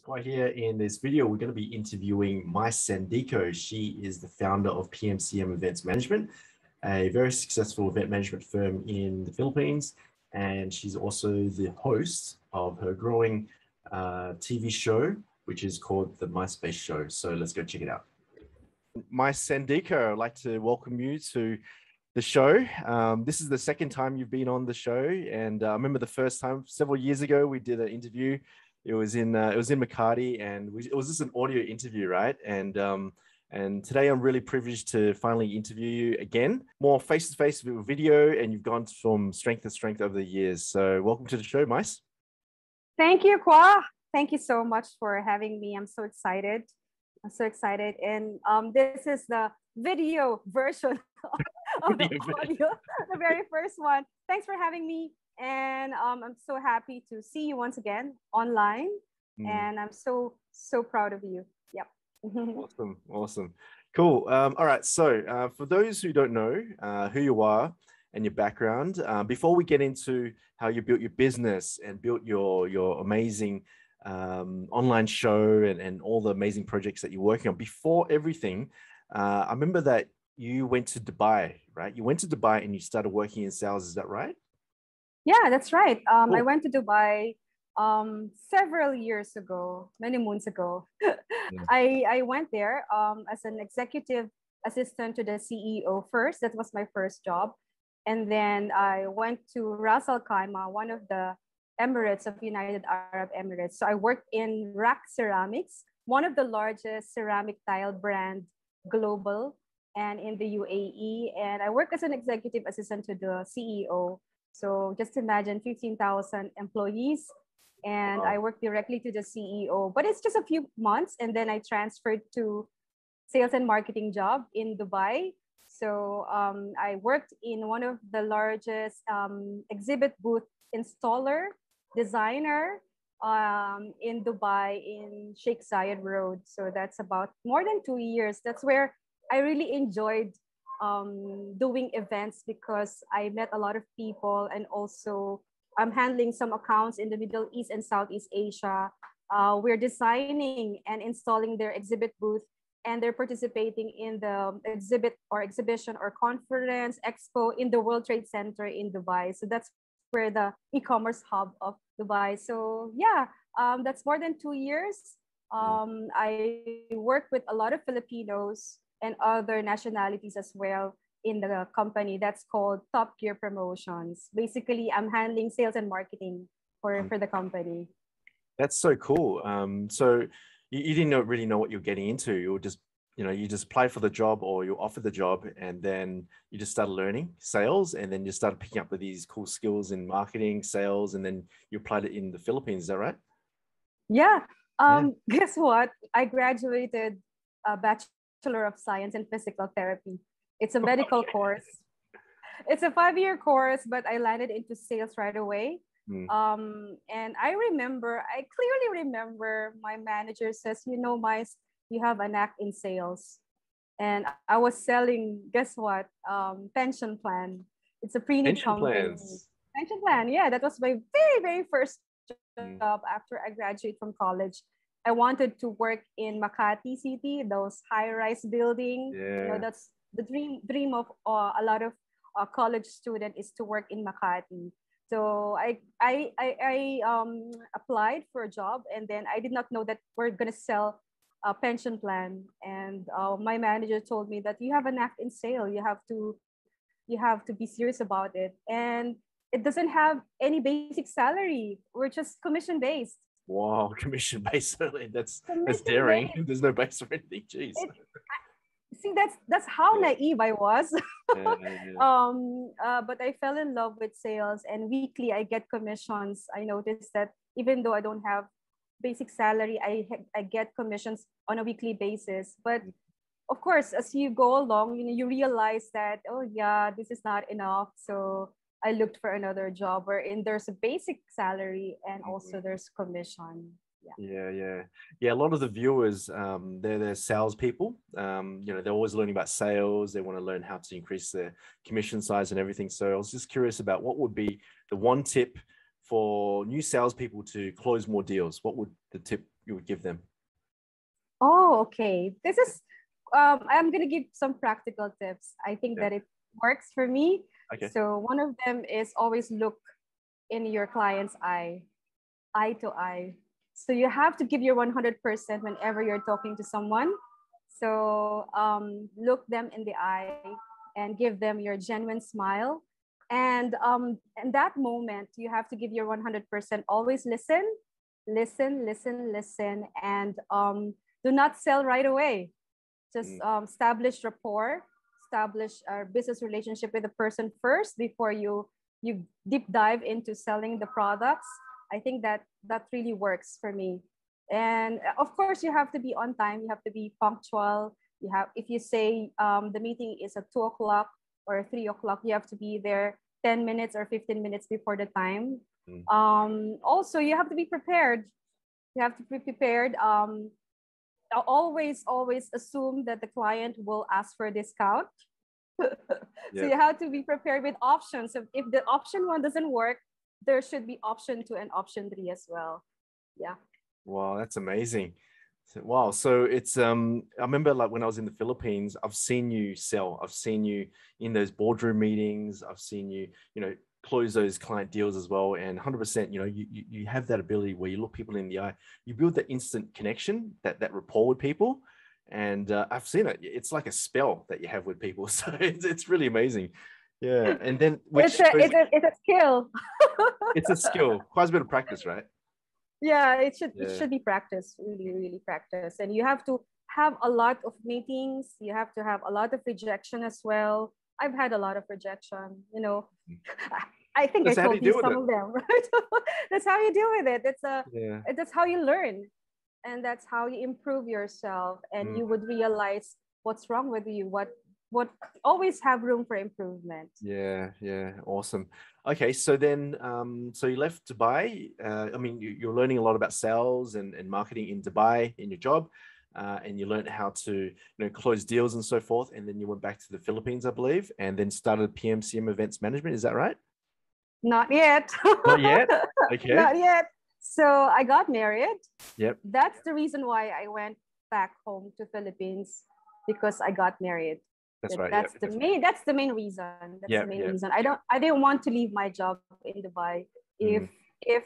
quite here in this video, we're going to be interviewing Mys Sandico. She is the founder of PMCM Events Management, a very successful event management firm in the Philippines. And she's also the host of her growing uh, TV show, which is called The MySpace Show. So let's go check it out. Mys Sandico, I'd like to welcome you to the show. Um, this is the second time you've been on the show, and uh, I remember the first time several years ago we did an interview. It was in uh, it was in Makati, and we, it was just an audio interview, right? And um, and today I'm really privileged to finally interview you again, more face to face with video, and you've gone from strength to strength over the years. So welcome to the show, Mys. Thank you, Khoa. Thank you so much for having me. I'm so excited. I'm so excited, and um, this is the video version of the audio, the very first one. Thanks for having me. And um, I'm so happy to see you once again online. Mm. And I'm so, so proud of you. Yep. awesome. Awesome. Cool. Um, all right. So, uh, for those who don't know uh, who you are and your background, uh, before we get into how you built your business and built your your amazing um, online show and, and all the amazing projects that you're working on, before everything, uh, I remember that you went to Dubai, right? You went to Dubai and you started working in sales. Is that right? Yeah, that's right. Um, cool. I went to Dubai um, several years ago, many months ago. yeah. I, I went there um, as an executive assistant to the CEO first. That was my first job. And then I went to Ras Al Khaimah, one of the Emirates of United Arab Emirates. So I worked in RAK Ceramics, one of the largest ceramic tile brand global and in the UAE. And I work as an executive assistant to the CEO. So just imagine 15,000 employees. And wow. I work directly to the CEO, but it's just a few months. And then I transferred to sales and marketing job in Dubai. So um, I worked in one of the largest um, exhibit booth installer, designer um, in Dubai in Sheikh Zayed Road. So that's about more than two years. That's where I really enjoyed um, doing events because I met a lot of people and also I'm handling some accounts in the Middle East and Southeast Asia. Uh, we're designing and installing their exhibit booth and they're participating in the exhibit or exhibition or conference expo in the World Trade Center in Dubai. So that's where the e-commerce hub of Dubai. So yeah, um, that's more than two years. Um, I work with a lot of Filipinos and other nationalities as well in the company. That's called Top Gear Promotions. Basically, I'm handling sales and marketing for, mm. for the company. That's so cool. Um, so you, you didn't know, really know what you're getting into. You were just, you know, you just apply for the job or you offer the job and then you just started learning sales and then you started picking up with these cool skills in marketing, sales, and then you applied it in the Philippines. Is that right? Yeah. Um, yeah. Guess what? I graduated a bachelor Bachelor of Science in Physical Therapy. It's a medical course. It's a five year course, but I landed into sales right away. Mm. Um, and I remember, I clearly remember my manager says, you know, Mys, you have an act in sales. And I was selling, guess what? Um, pension plan. It's a company. Plans. Pension plan. Yeah, that was my very, very first hmm. job mm. after I graduated from college. I wanted to work in Makati City, those high-rise buildings. Yeah. You know, that's the dream dream of uh, a lot of uh, college student is to work in Makati. So I I I, I um, applied for a job, and then I did not know that we're gonna sell a pension plan. And uh, my manager told me that you have an act in sale. You have to you have to be serious about it, and it doesn't have any basic salary. We're just commission based. Wow, commission based. That's commission that's daring. Based. There's no base or anything. Jeez. It, see, that's that's how yeah. naive I was. yeah, yeah, um, uh, but I fell in love with sales, and weekly I get commissions. I noticed that even though I don't have basic salary, I I get commissions on a weekly basis. But mm. of course, as you go along, you know, you realize that oh yeah, this is not enough. So I looked for another job wherein there's a basic salary and mm-hmm. also there's commission. Yeah. yeah, yeah, yeah. A lot of the viewers, um, they're they're salespeople. Um, you know, they're always learning about sales. They want to learn how to increase their commission size and everything. So I was just curious about what would be the one tip for new salespeople to close more deals, what would the tip you would give them? Oh, okay. This is um, I'm gonna give some practical tips. I think yeah. that it works for me. Okay. So one of them is always look in your client's eye, eye to eye. So you have to give your 100% whenever you're talking to someone. So um, look them in the eye and give them your genuine smile. And um, in that moment, you have to give your 100%. Always listen, listen, listen, listen, and um, do not sell right away. Just mm. um, establish rapport, establish a business relationship with the person first before you you deep dive into selling the products. I think that that really works for me. And uh, of course, you have to be on time. You have to be punctual. You have, if you say um, the meeting is at two o'clock or three o'clock, you have to be there 10 minutes or 15 minutes before the time. Mm. Um, also, you have to be prepared. You have to be prepared. Um, always, always assume that the client will ask for a discount. so yeah. you have to be prepared with options. So if the option one doesn't work, there should be option two and option three as well. Yeah. Wow, that's amazing. Wow. So it's um I remember like when I was in the Philippines, I've seen you sell. I've seen you in those boardroom meetings. I've seen you, you know, close those client deals as well. And 100%, you know, you, you have that ability where you look people in the eye, you build that instant connection, that that rapport with people. And uh, I've seen it. It's like a spell that you have with people. So it's, it's really amazing. Yeah. And then which it's a, it's a, it's a skill. it's a skill. Quite a bit of practice, right? yeah it should yeah. it should be practiced really really practice and you have to have a lot of meetings you have to have a lot of rejection as well i've had a lot of rejection you know. I think that's i told you, you some it. of them right? That's how you deal with it. It's a yeah. that's how you learn and that's how you improve yourself and mm. you would realize what's wrong with you what what always have room for improvement. Yeah yeah awesome. Okay so then um so you left dubai uh, i mean you, are learning a lot about sales and, and marketing in dubai in your job uh, and you learned how to you know close deals and so forth and then you went back to the philippines i believe and then started pmcm events management is that right not yet not yet okay not yet so i got married yep that's the reason why i went back home to philippines because i got married that's right. That's the main. That's the main reason. That's the main reason. I don't. I didn't want to leave my job in Dubai. If mm. if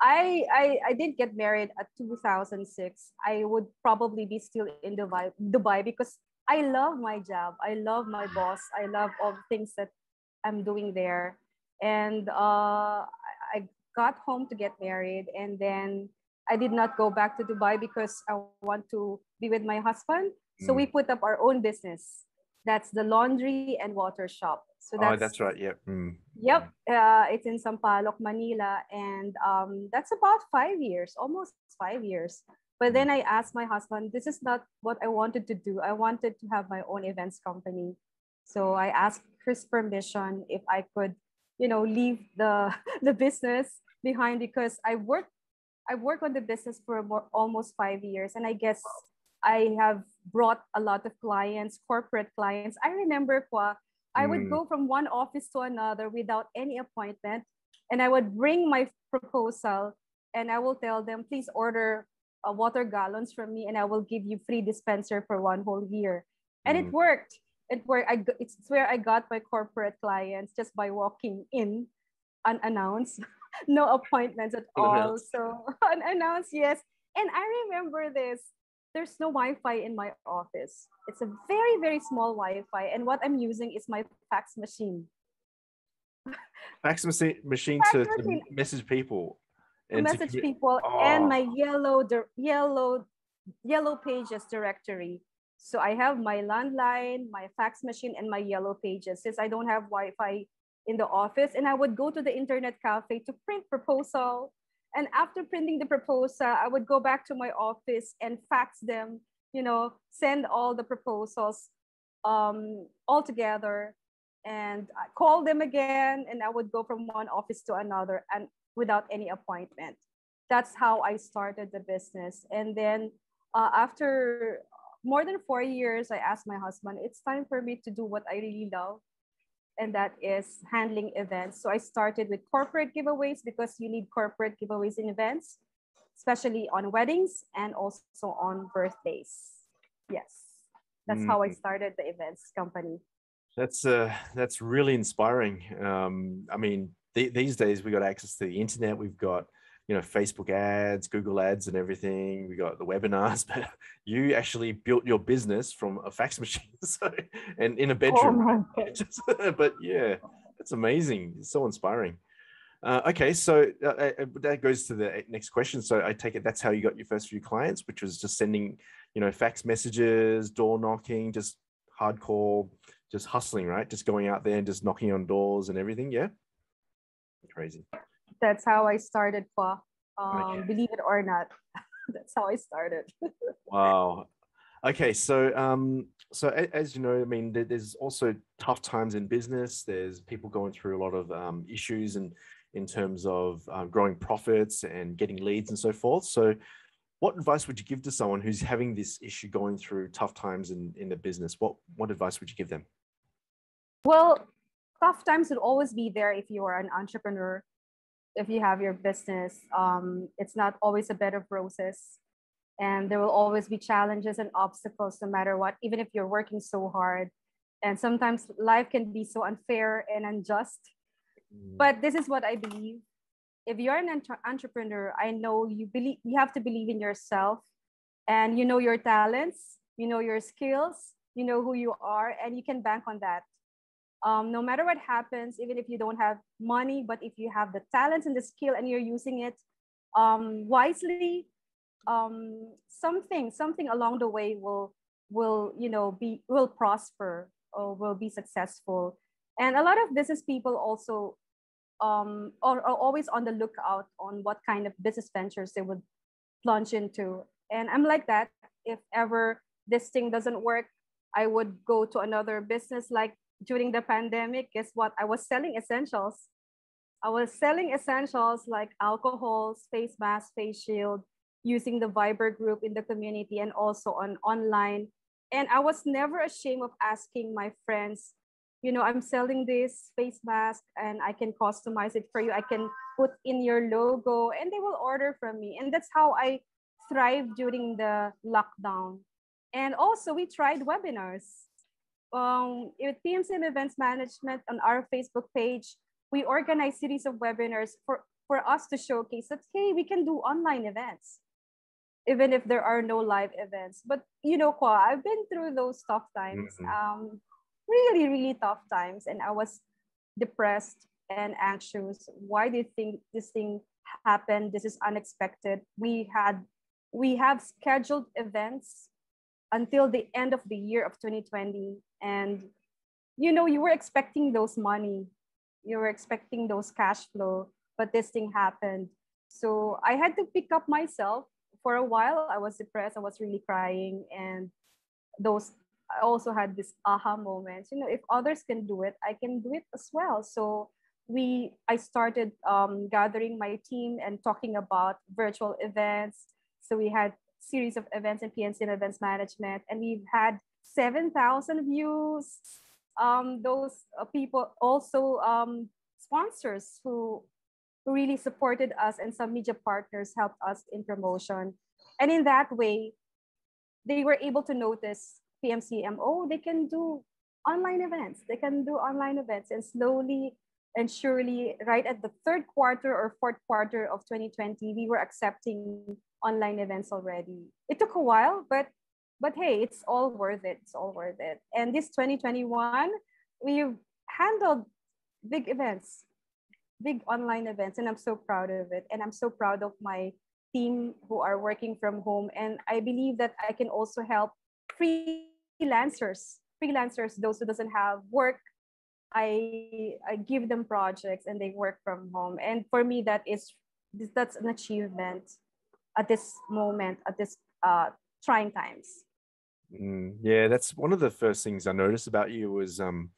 I, I I did get married at 2006, I would probably be still in Dubai Dubai because I love my job. I love my boss. I love all the things that I'm doing there. And uh, I got home to get married, and then I did not go back to Dubai because I want to be with my husband. So mm. we put up our own business that's the laundry and water shop. So that's, oh, that's right. Yep. Mm. Yep. Uh, it's in Sampaloc, Manila. And um, that's about five years, almost five years. But then mm. I asked my husband, this is not what I wanted to do. I wanted to have my own events company. So I asked Chris permission if I could, you know, leave the, the business behind because I worked I worked on the business for more, almost five years. And I guess I have brought a lot of clients, corporate clients. I remember Khoa, I would mm. go from one office to another without any appointment. And I would bring my proposal and I will tell them, please order uh, water gallons from me and I will give you free dispenser for one whole year. And mm. it worked. It worked. I, it's where I got my corporate clients just by walking in unannounced, no appointments at all. So unannounced, yes. And I remember this there's no Wi-Fi in my office. It's a very, very small Wi-Fi. And what I'm using is my fax machine. Fax machine, machine fax to, machine. to message people. To message to, people oh. and my yellow, yellow, yellow pages directory. So I have my landline, my fax machine, and my yellow pages since I don't have Wi-Fi in the office. And I would go to the internet cafe to print proposal, and after printing the proposal, I would go back to my office and fax them, you know, send all the proposals um, all together and I call them again. And I would go from one office to another and without any appointment. That's how I started the business. And then uh, after more than four years, I asked my husband, it's time for me to do what I really love. And that is handling events. So I started with corporate giveaways because you need corporate giveaways in events, especially on weddings and also on birthdays. Yes, that's mm. how I mm. started the events company. That's uh, that's really inspiring. Um, I mean, th- these days we got access to the internet. We've got you know facebook ads google ads and everything. We got the webinars but you actually built your business from a fax machine so and in a bedroom. Oh but yeah it's amazing. It's so inspiring. Uh, okay so uh, uh, uh, that goes to the next question. So i take it that's how you got your first few clients which was just sending you know fax messages door knocking just hardcore just hustling right? Just going out there and just knocking on doors and everything yeah? Crazy that's how I started pa. Um, okay. Believe it or not, that's how I started. wow. Okay, so um, so as you know, I mean, there's also tough times in business. There's people going through a lot of um, issues and in terms of uh, growing profits and getting leads and so forth. So, what advice would you give to someone who's having this issue going through tough times in in the business? What what advice would you give them? Well, tough times will always be there if you are an entrepreneur if you have your business, um, it's not always a bed of roses. And there will always be challenges and obstacles no matter what, even if you're working so hard. And sometimes life can be so unfair and unjust. Mm. But this is what I believe. If you're an entre- entrepreneur, I know you believe you have to believe in yourself and you know your talents, you know your skills, you know who you are, and you can bank on that um, no matter what happens, even if you don't have money, but if you have the talents and the skill and you're using it um, wisely, um, something something along the way will will you know be will prosper or will be successful. And a lot of business people also um, are, are always on the lookout on what kind of business ventures they would plunge into. And I'm like that. If ever this thing doesn't work, I would go to another business like during the pandemic, guess what? I was selling essentials. I was selling essentials like alcohols, face mask, face shield, using the Viber group in the community and also on online. And I was never ashamed of asking my friends, you know, I'm selling this face mask and I can customize it for you. I can put in your logo and they will order from me. And that's how I thrived during the lockdown. And also, we tried webinars um, with PMCM Events Management on our Facebook page, we organize series of webinars for, for us to showcase that, hey, we can do online events, even if there are no live events. But, you know, Khoa, I've been through those tough times, mm-hmm. um, really, really tough times. And I was depressed and anxious. Why do you think this thing happened? This is unexpected. We had, we have scheduled events until the end of the year of 2020 and you know you were expecting those money. You were expecting those cash flow but this thing happened. So i had to pick up myself. For a while i was depressed. I was really crying. And those i also had this aha moments. You know if others can do it i can do it as well. So we i started um, gathering my team and talking about virtual events. So we had series of events in PMCM events management, and we've had 7,000 views. Um, those uh, people also um, sponsors who, really supported us, and some media partners helped us in promotion. And in that way, they were able to notice PMCM, oh, they can do online events. They can do online events. And slowly and surely, right at the third quarter or fourth quarter of 2020, we were accepting online events already. It took a while, but but hey, it's all worth it. It's all worth it. And this 2021, we've handled big events, big online events, and I'm so proud of it. And I'm so proud of my team who are working from home. And I believe that I can also help freelancers, freelancers, those who doesn't have work. I, I give them projects and they work from home. And for me, that is that's an achievement at this moment, at this uh, trying times. Mm, yeah, that's one of the first things I noticed about you was, um,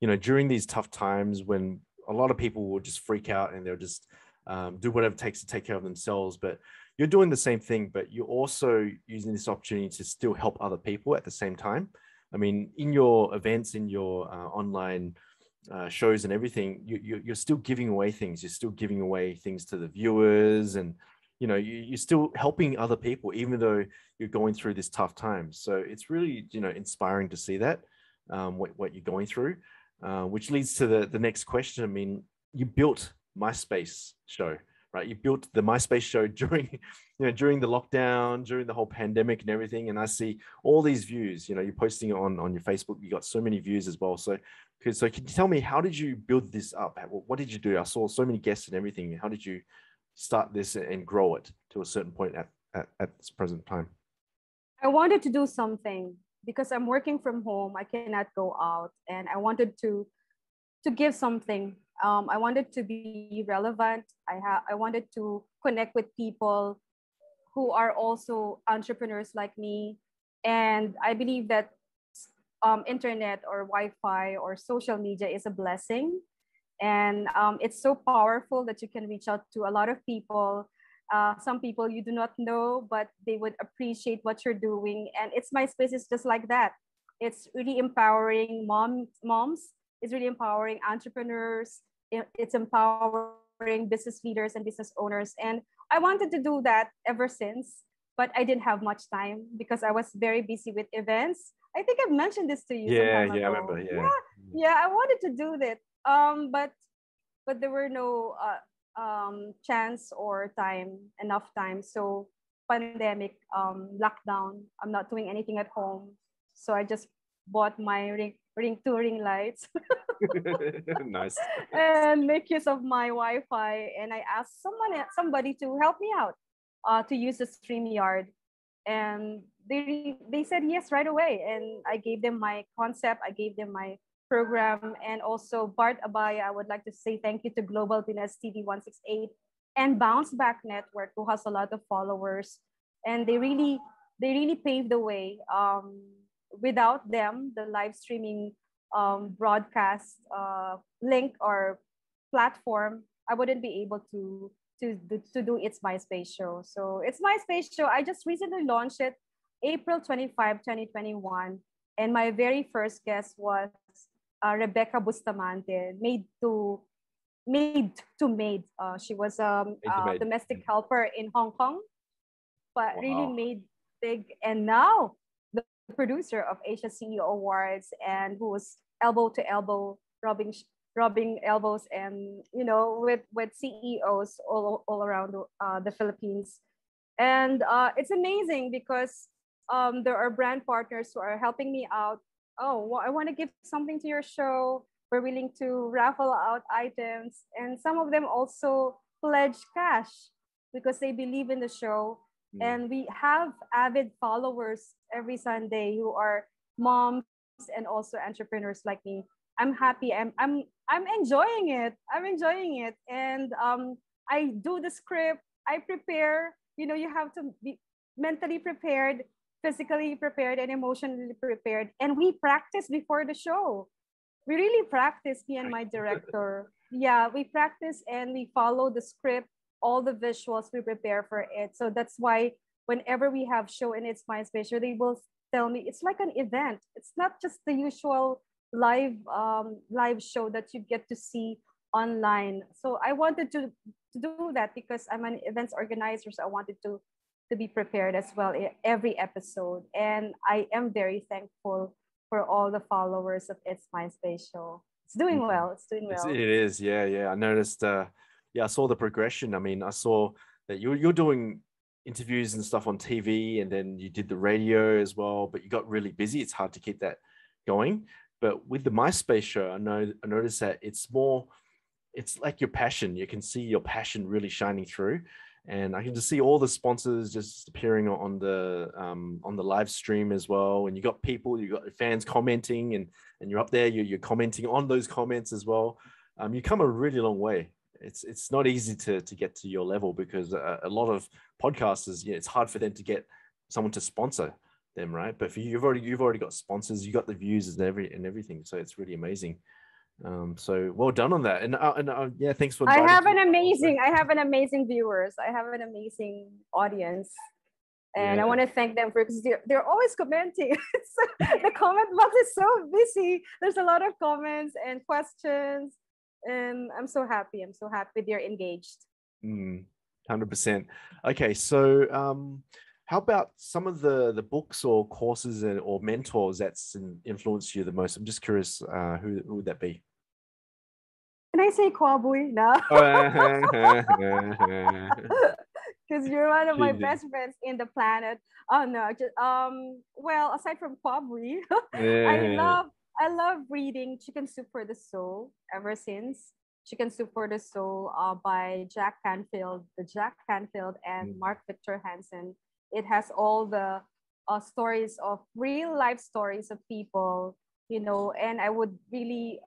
you know, during these tough times when a lot of people will just freak out and they'll just um, do whatever it takes to take care of themselves. But you're doing the same thing, but you're also using this opportunity to still help other people at the same time. I mean, in your events, in your uh, online uh, shows and everything, you, you, you're still giving away things. You're still giving away things to the viewers, and you know you, you're still helping other people, even though you're going through this tough time. So it's really you know inspiring to see that um, what what you're going through, uh, which leads to the the next question. I mean, you built MySpace show right? You built the MySpace show during, you know, during the lockdown, during the whole pandemic and everything. And I see all these views. You know, you're posting it on on your Facebook. You got so many views as well. So, could so can you tell me how did you build this up? What did you do? I saw so many guests and everything. How did you start this and grow it to a certain point at at, at this present time? I wanted to do something because I'm working from home. I cannot go out, and I wanted to to give something um, I wanted to be relevant. I have I wanted to connect with people who are also entrepreneurs like me, and I believe that um, internet or Wi-Fi or social media is a blessing, and um, it's so powerful that you can reach out to a lot of people. Uh, some people you do not know, but they would appreciate what you're doing, and it's my space is just like that. It's really empowering mom moms it's really empowering entrepreneurs. It's empowering business leaders and business owners. And I wanted to do that ever since, but I didn't have much time because I was very busy with events. I think I've mentioned this to you. Yeah, yeah, ago. I remember. Yeah. yeah, yeah, I wanted to do that, um, but but there were no uh, um, chance or time, enough time. So pandemic, um, lockdown. I'm not doing anything at home, so I just bought my ring, ring two ring lights. nice. And make use of my Wi-Fi. And I asked someone, somebody to help me out uh, to use the StreamYard. And they they said yes right away. And I gave them my concept. I gave them my program. And also Bart Abaya, I would like to say thank you to Global Pinas TV 168 and Bounce Back Network, who has a lot of followers. And they really they really paved the way. Um, without them, the live streaming um, broadcast uh, link or platform, I wouldn't be able to to to do its MySpace show. So it's MySpace show. I just recently launched it April 25, 2021. And my very first guest was uh, Rebecca Bustamante, made to made to maid. Uh, she was um, a domestic helper in Hong Kong, but wow. really made big. And now the producer of Asia CEO Awards and who was elbow to elbow rubbing rubbing elbows and you know with with CEOs all, all around uh, the Philippines and uh, it's amazing because um, there are brand partners who are helping me out oh well, I want to give something to your show we're willing to raffle out items and some of them also pledge cash because they believe in the show Mm. And we have avid followers every Sunday who are moms and also entrepreneurs like me. I'm happy. I'm I'm I'm enjoying it. I'm enjoying it. And um, I do the script. I prepare. You know, you have to be mentally prepared, physically prepared, and emotionally prepared. And we practice before the show. We really practice, me and my director. Yeah, we practice and we follow the script all the visuals we prepare for it. So that's why whenever we have show in its MySpace show, they will tell me it's like an event. It's not just the usual live um, live show that you get to see online. So I wanted to, to do that because I'm an events organizer. So I wanted to to be prepared as well every episode. And I am very thankful for all the followers of It's MySpace show. It's doing mm-hmm. well. It's doing well. It is. Yeah, yeah. I noticed. Uh, yeah, I saw the progression. I mean, I saw that you're you're doing interviews and stuff on TV, and then you did the radio as well. But you got really busy. It's hard to keep that going. But with the MySpace show, I know I noticed that it's more, it's like your passion. You can see your passion really shining through, and I can just see all the sponsors just appearing on the um, on the live stream as well. And you got people, you got fans commenting, and and you're up there, you're, you're commenting on those comments as well. Um, you come a really long way it's it's not easy to to get to your level because a, a lot of podcasters, you know, it's hard for them to get someone to sponsor them, right? But for you, you've already you've already got sponsors, you got the views and every and everything, so it's really amazing. Um, so well done on that, and uh, and uh, yeah, thanks for. I have an amazing, I have an amazing viewers. I have an amazing audience, And yeah. I want to thank them for because they're, they're always commenting. the comment box is so busy. There's a lot of comments and questions. And I'm so happy. I'm so happy they're engaged. Mm, 100%. Okay. So, um, how about some of the the books or courses and, or mentors that's influenced you the most? I'm just curious, uh, who, who would that be? Can I say Khoa Bui? No. Because you're one of my best friends in the planet. Oh no, just um. Well, aside from Khoa Bui, I love I love reading Chicken Soup for the Soul ever since. Chicken Soup for the Soul uh, by Jack Canfield, the Jack Canfield and mm. Mark Victor Hansen. It has all the uh, stories of real life stories of people, you know, and I would really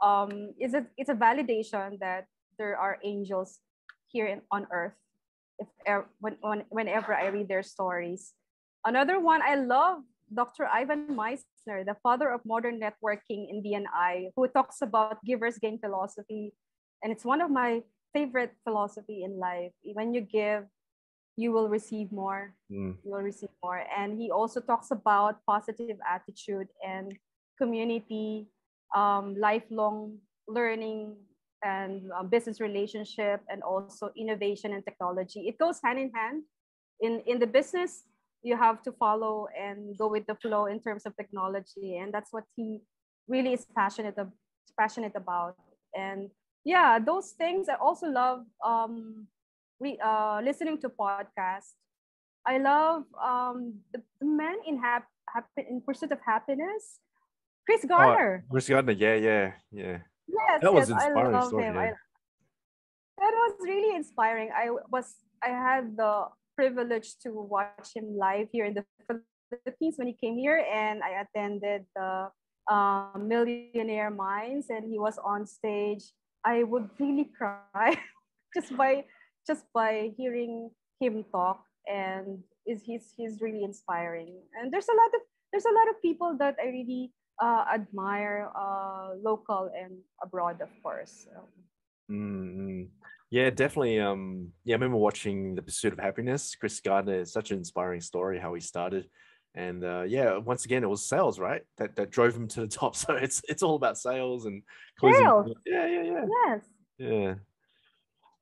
um, is it it's a validation that there are angels here in, on earth if when, when, whenever I read their stories. Another one I love Dr. Ivan Misner, the father of modern networking in BNI, who talks about givers gain philosophy. And it's one of my favorite philosophy in life. When you give, you will receive more. Mm. You will receive more. And he also talks about positive attitude and community um, lifelong learning and um, business relationship and also innovation and technology. It goes hand in hand. In, in the business, you have to follow and go with the flow in terms of technology. And that's what he really is passionate, of, passionate about. And yeah, those things I also love um, re, uh, listening to podcasts. I love um, the, the man in, hap, in pursuit of happiness Chris Gardner. Oh, Chris Gardner, yeah, yeah, yeah. Yes, that was yes, inspiring I love story, him. Yeah. I, that was really inspiring. I was I had the privilege to watch him live here in the Philippines when he came here, and I attended the uh, Millionaire Minds, and he was on stage. I would really cry just by just by hearing him talk, and is he's he's really inspiring. And there's a lot of there's a lot of people that I really uh, admire uh, local and abroad, of course. Mm-hmm. Yeah, definitely. Um, yeah, I remember watching The Pursuit of Happiness. Chris Gardner is such an inspiring story how he started, and uh, yeah, once again, it was sales, right? That that drove him to the top. So it's it's all about sales and closing. Sales. Yeah, yeah, yeah. Yes. Yeah.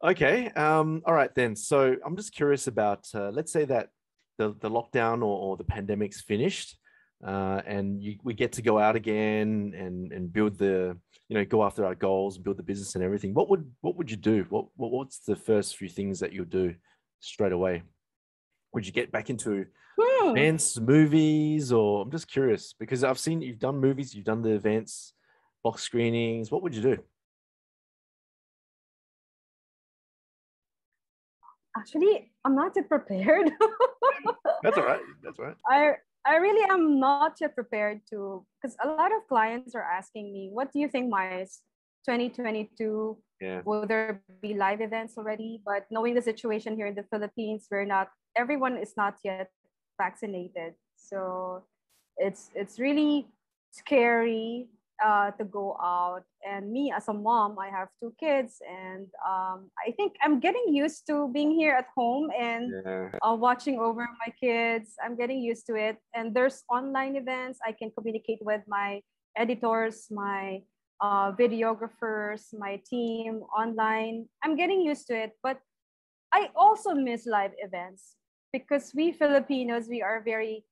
Okay. Um, all right then. So I'm just curious about uh, let's say that the the lockdown or, or the pandemic's finished uh, and you, we get to go out again and and build the you know go after our goals build the business and everything. What would what would you do? What, what what's the first few things that you'll do straight away? Would you get back into events movies or i'm just curious because i've seen you've done movies you've done the events box screenings. What would you do actually i'm not yet prepared that's all right that's all right i I really am not yet prepared to because a lot of clients are asking me, what do you think, Mys? 2022, yeah. will there be live events already? But knowing the situation here in the Philippines, we're not everyone is not yet vaccinated. So it's it's really scary uh, to go out. And me as a mom, I have two kids, and um, I think I'm getting used to being here at home and yeah. uh, watching over my kids. I'm getting used to it. And there's online events. I can communicate with my editors, my uh, videographers, my team online. I'm getting used to it, but I also miss live events because we Filipinos, we are very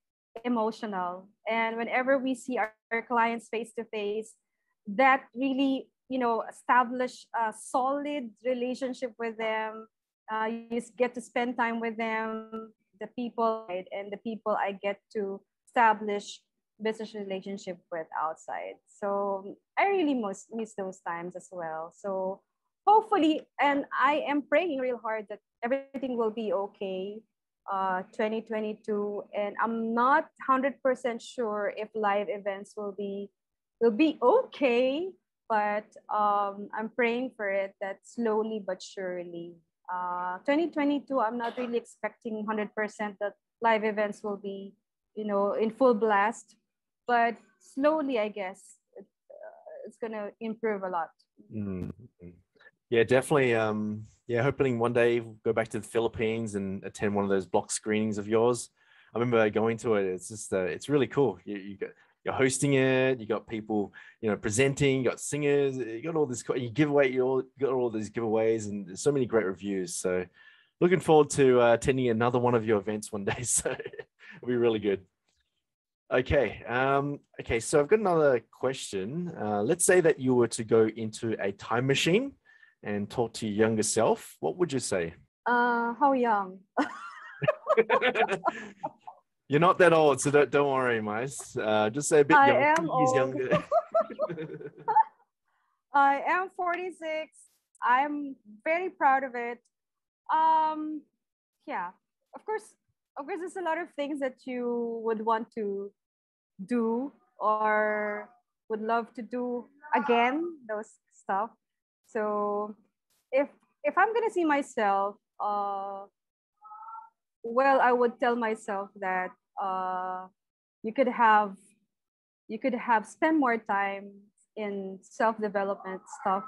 emotional and whenever we see our, clients face to face that really you know establish a solid relationship with them. Uh, you get to spend time with them. The people and the people i get to establish business relationship with outside. So i really miss, miss those times as well. So hopefully and i am praying real hard that everything will be okay uh, 2022 and i'm not 100% sure if live events will be will be okay but um, i'm praying for it that slowly but surely uh, 2022 i'm not really expecting 100% that live events will be you know in full blast but slowly i guess uh, it's going to improve a lot mm-hmm. yeah definitely um yeah, hoping one day we'll go back to the Philippines and attend one of those block screenings of yours. I remember going to it. It's just, uh, it's really cool. You, you got, you're hosting it. You got people, you know, presenting. You got singers. You got all this. You give away. You all got all these giveaways, and so many great reviews. So, looking forward to uh, attending another one of your events one day. So, it'll be really good. Okay. Um, okay. So I've got another question. Uh, let's say that you were to go into a time machine and talk to your younger self. What would you say? Uh, how young? You're not that old, so don't, don't worry, Mys. Uh, just say a bit I young, am years old. younger. I am 46. I'm very proud of it. Um, yeah, of course, of course, there's a lot of things that you would want to do or would love to do again. Those stuff. So, if if I'm gonna see myself, uh, well, I would tell myself that uh, you could have you could have spend more time in self-development stuff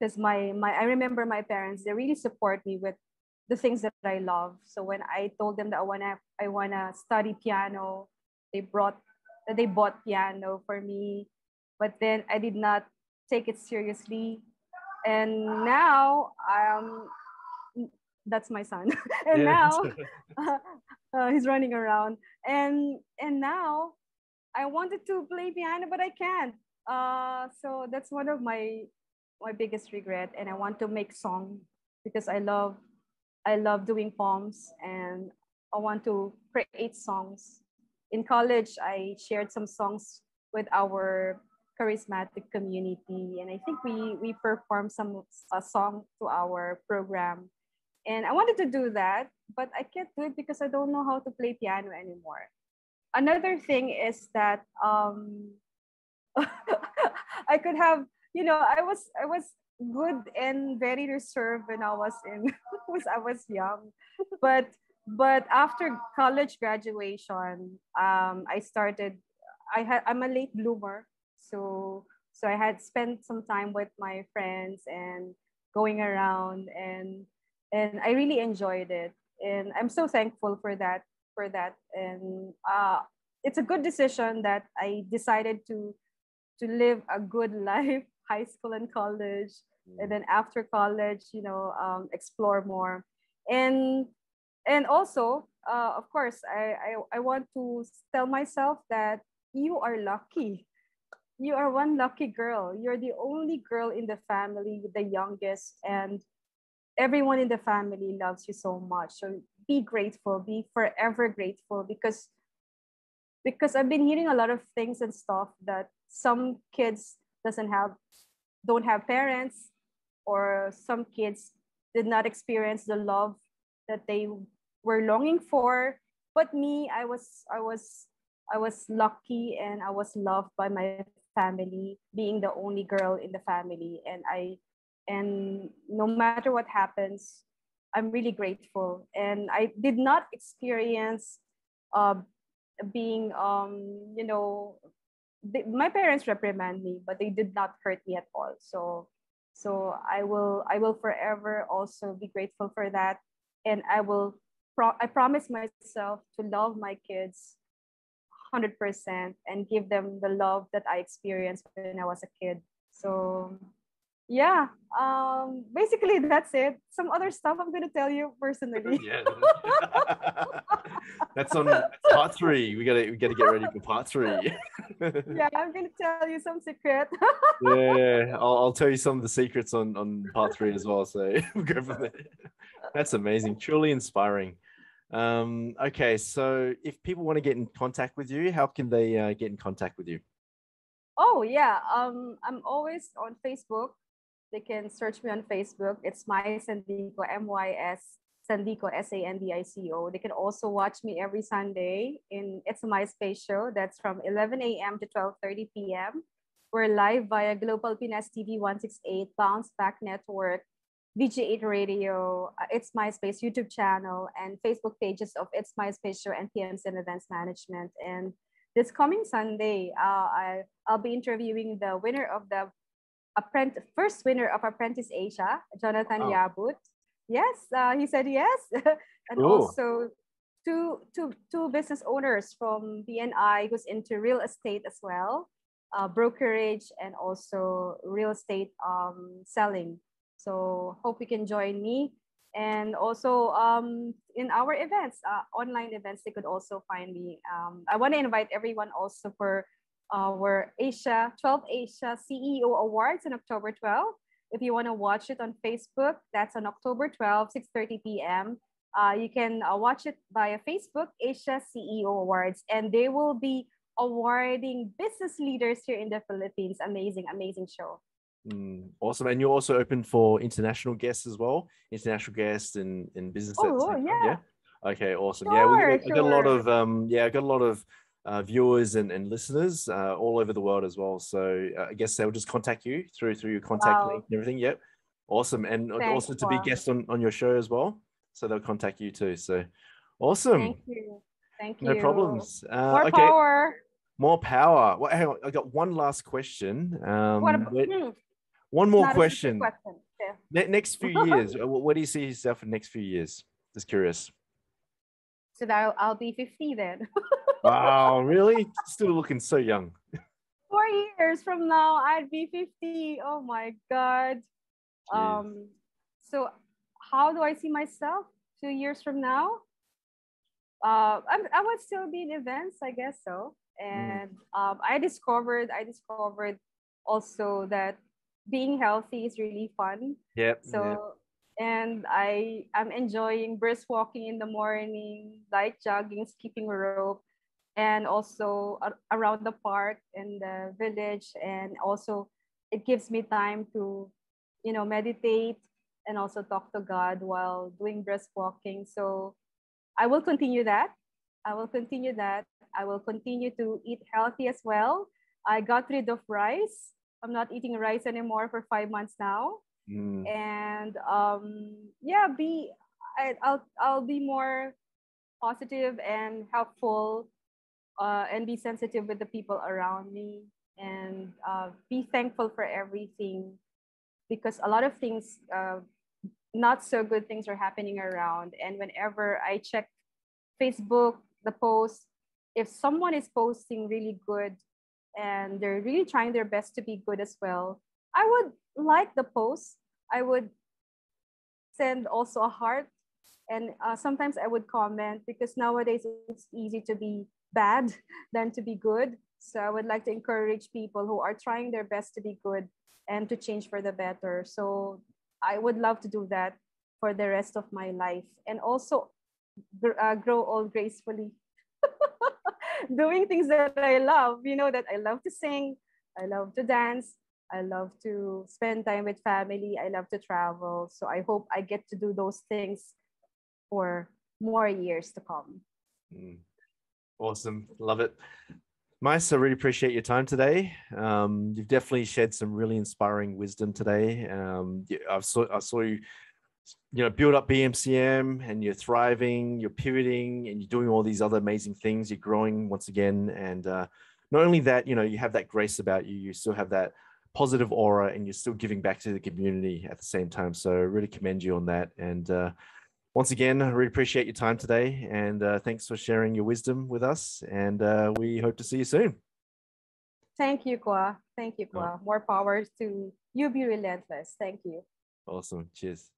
because my my I remember my parents they really support me with the things that I love. So when I told them that I wanna I wanna study piano, they brought they bought piano for me, but then I did not take it seriously, and now I'm, that's my son, and Yeah. now uh, he's running around, and and now I wanted to play piano, but I can't. Uh, so that's one of my my biggest regret, and I want to make song because I love I love doing poems and I want to create songs. In college, I shared some songs with our charismatic community, and I think we we performed some a song to our program. And I wanted to do that, but I can't do it because I don't know how to play piano anymore. Another thing is that um, I could have, you know, I was I was good and very reserved when I was in was I was young, but but after college graduation, um, I started. I had I'm a late bloomer, so so I had spent some time with my friends and going around and and I really enjoyed it, and I'm so thankful for that for that, and uh, it's a good decision that I decided to to live a good life, high school and college, and then after college you know um, explore more. And and also uh, of course I, I i want to tell myself that you are lucky you are one lucky girl. You're the only girl in the family the youngest and everyone in the family loves you so much. So be grateful. Be forever grateful because because i've been hearing a lot of things and stuff that some kids doesn't have don't have parents or some kids did not experience the love that they were longing for. But me i was i was i was lucky and i was loved by my family being the only girl in the family. And i and no matter what happens i'm really grateful. And i did not experience uh, being um you know they, my parents reprimand me but they did not hurt me at all. So so i will i will forever also be grateful for that. And i will pro- i promise myself to love my kids 100% and give them the love that i experienced when i was a kid so yeah um basically that's it some other stuff i'm going to tell you personally yeah. That's on part three. We gotta we gotta get ready for part three. yeah i'm going to tell you some secret yeah, I'll, I'll tell you some of the secrets on on part three as well. So we'll go from there. That's amazing, truly inspiring. Um, okay, so if people want to get in contact with you, how can they uh, get in contact with you? Oh yeah, um, I'm always on Facebook. They can search me on Facebook. It's Mys Sandico, M Y S Sandico, S A N D I C O. They can also watch me every Sunday in It's a MySpace show. That's from 11 a.m. to 12:30 p.m. We're live via Global Pinas TV 168, Bounce Back Network, VG8 Radio, uh, It's MySpace YouTube channel, and Facebook pages of It's MySpace Show and PMCM Events Management. And this coming Sunday, uh, I, I'll be interviewing the winner of the apprentice, first winner of Apprentice Asia, Jonathan. Yabut. Yes, uh, he said yes. and Cool. also two, two, two business owners from BNI who's into real estate as well, uh, brokerage, and also real estate um, selling. So hope you can join me. And also um, in our events, uh, online events, they could also find me. Um, I want to invite everyone also for our Asia 12 Asia CEO Awards on October 12. If you want to watch it on Facebook, that's on October 12, 6:30 p.m. Uh, you can uh, watch it via Facebook, Asia CEO Awards, and they will be awarding business leaders here in the Philippines. Amazing, amazing show. Mm, awesome. And you're also open for international guests as well, international guests and, and business. Oh, yeah. yeah. Okay, awesome. Sure, yeah, we, we, sure. got a lot of um, yeah, I got a lot of uh, viewers and, and listeners uh, all over the world as well. So uh, I guess they'll just contact you through through your contact wow. link and everything. Yep, awesome. And Thanks, also to be guest on, on your show as well. So they'll contact you too. So awesome. Thank you. Thank you. No problems. Uh, More okay. power. More power. Well, hang on. I got one last question. Um, what about, hmm. One more question. question. Yeah. Ne- next few years, what do you see yourself in the next few years? Just curious. So that I'll, I'll be 50 then. wow, really? Still looking so young. Four years from now, I'd be 50. Oh my God. Jeez. Um, so how do I see myself two years from now? Uh, I, I would still be in events, I guess so. Mm. And mm. um, I discovered, I discovered also that being healthy is really fun. Yep. So yep. and I I'm enjoying brisk walking in the morning, light jogging, skipping rope, and also around the park and the village. And also it gives me time to, you know, meditate and also talk to God while doing brisk walking. So I will continue that. I will continue that. I will continue to eat healthy as well. I got rid of rice. I'm not eating rice anymore for five months now. Mm. And um, yeah, be I, I'll I'll be more positive and helpful, uh, and be sensitive with the people around me, and uh, be thankful for everything, because a lot of things, uh, not so good things, are happening around. And whenever I check Facebook, the post, if someone is posting really good and they're really trying their best to be good as well. I would like the post. I would send also a heart. And uh, sometimes I would comment because nowadays it's easy to be bad than to be good. So I would like to encourage people who are trying their best to be good and to change for the better. So I would love to do that for the rest of my life and also uh, grow old gracefully. doing things that I love. You know, that I love to sing, I love to dance, I love to spend time with family, I love to travel. So I hope I get to do those things for more years to come. Mm. Awesome. Love it. Mys, I really appreciate your time today. Um, you've definitely shared some really inspiring wisdom today. Um, I saw I saw you you know build up PMCM and you're thriving you're pivoting and you're doing all these other amazing things. You're growing once again. And uh, not only that you know you have that grace about you you still have that positive aura and you're still giving back to the community at the same time. So I really commend you on that. And uh, once again i really appreciate your time today. And uh, thanks for sharing your wisdom with us. And uh, we hope to see you soon. Thank you Khoa. Thank you Khoa. More power to you be relentless. Thank you. Awesome. Cheers